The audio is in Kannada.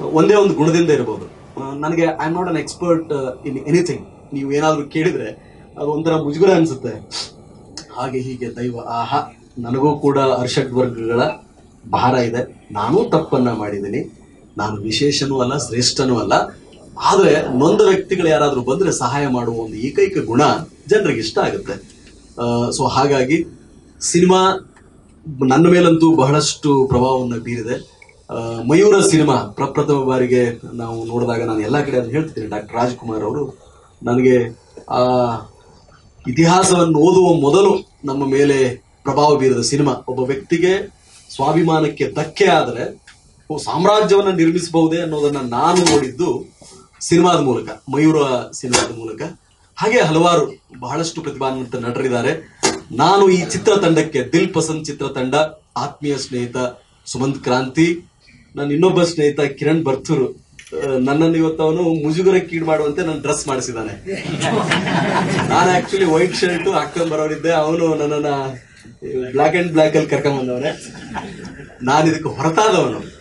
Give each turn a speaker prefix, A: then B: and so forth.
A: ಒಂದೇ ಒಂದು ಗುಣದಿಂದ ಇರಬಹುದು ನನಗೆ I am not an expert in anything ನೀವು ಏನಾದರೂ ಕೇಳಿದ್ರೆ ಅದು ಒಂಥರ ಮುಜುಗರ ಅನಿಸುತ್ತೆ. ಹಾಗೆ ಹೀಗೆ ದೈವ, ಆಹಾ, ನನಗೂ ಕೂಡ ಅರ್ಷಟ್ ವರ್ಗಗಳ ಭಾರ ಇದೆ. ನಾನೂ ತಪ್ಪನ್ನ ಮಾಡಿದ್ದೀನಿ. ನಾನು ವಿಶೇಷನೂ ಅಲ್ಲ, ಶ್ರೇಷ್ಠನೂ ಅಲ್ಲ. ಆದರೆ ನೊಂದ ವ್ಯಕ್ತಿಗಳು ಯಾರಾದರೂ ಬಂದರೆ ಸಹಾಯ ಮಾಡುವ ಒಂದು ಏಕೈಕ ಗುಣ ಜನರಿಗೆ ಇಷ್ಟ ಆಗುತ್ತೆ. ಸೊ ಹಾಗಾಗಿ ಸಿನಿಮಾ ನನ್ನ ಮೇಲಂತೂ ಬಹಳಷ್ಟು ಪ್ರಭಾವವನ್ನು ಬೀರಿದೆ. ಮಯೂರ ಸಿನಿಮಾ ಪ್ರಪ್ರಥಮ ಬಾರಿಗೆ ನಾವು ನೋಡಿದಾಗ ನಾನು ಎಲ್ಲ ಕಡೆ ಅದನ್ನು ಹೇಳ್ತಿದ್ದೀನಿ. ಡಾಕ್ಟರ್ ರಾಜ್ಕುಮಾರ್ ಅವರು ನನಗೆ ಆ ಇತಿಹಾಸವನ್ನು ಓದುವ ಮೊದಲು ನಮ್ಮ ಮೇಲೆ ಪ್ರಭಾವ ಬೀರಿದ ಸಿನಿಮಾ. ಒಬ್ಬ ವ್ಯಕ್ತಿಗೆ ಸ್ವಾಭಿಮಾನಕ್ಕೆ ಧಕ್ಕೆ ಆದರೆ ಸಾಮ್ರಾಜ್ಯವನ್ನು ನಿರ್ಮಿಸಬಹುದೇ ಅನ್ನೋದನ್ನ ನಾನು ನೋಡಿದ್ದು ಸಿನಿಮಾದ ಮೂಲಕ, ಮಯೂರ ಸಿನಿಮಾದ ಮೂಲಕ. ಹಾಗೆ ಹಲವಾರು ಬಹಳಷ್ಟು ಪ್ರತಿಭಾನ್ವಿತ ನಟರಿದ್ದಾರೆ. ನಾನು ಈ ಚಿತ್ರತಂಡಕ್ಕೆ ದಿಲ್ ಪಸಂದ್ ಚಿತ್ರತಂಡ, ಆತ್ಮೀಯ ಸ್ನೇಹಿತ ಸುಮಂತ್ ಕ್ರಾಂತಿ ನನ್ನ ಇನ್ನೊಬ್ಬ ಸ್ನೇಹಿತ ಕಿರಣ್ ಬರ್ತೂರು ನನ್ನನ್ನು ಇವತ್ತು ಅವನು ಮುಜುಗರಕ್ಕೀಡು ಮಾಡುವಂತೆ ನನ್ನ ಡ್ರೆಸ್ ಮಾಡಿಸಿದ್ದಾನೆ ನಾನು ಆಕ್ಚುಲಿ ವೈಟ್ ಶರ್ಟ್ ಹಾಕೊಂಡ್ ಬರೋರಿದ್ದೆ. ಅವನು ನನ್ನನ್ನ ಬ್ಲಾಕ್ ಅಂಡ್ ಬ್ಲಾಕ್ ಅಲ್ಲಿ ಕರ್ಕೊಂಡ್ ಬಂದವನೆ. ನಾನು ಇದಕ್ಕೆ ಹೊರತಾದವನು.